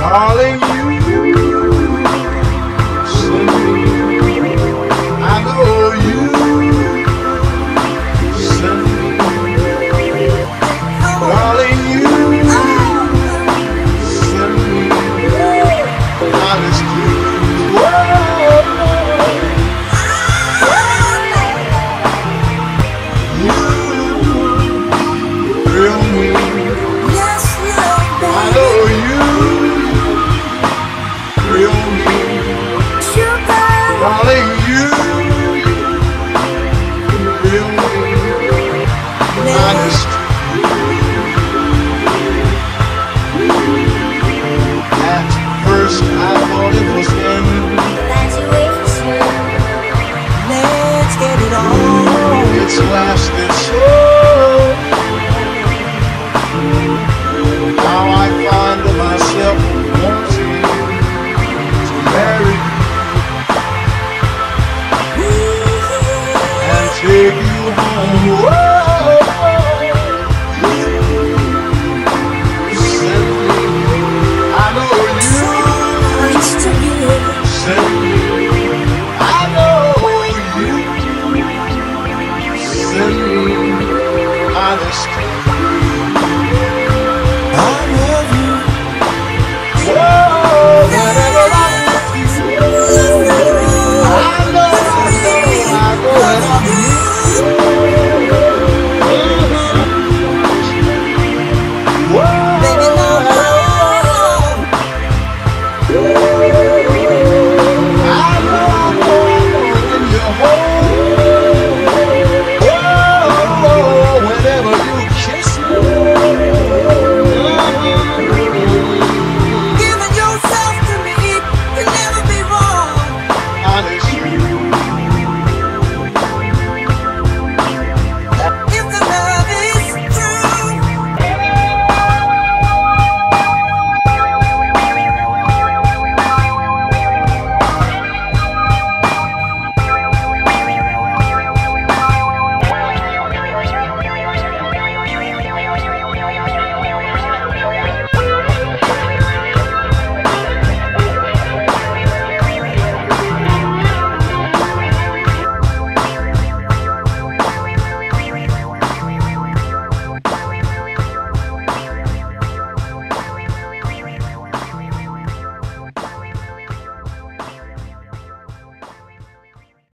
Darling, you Hallelujah. take you home. Woo!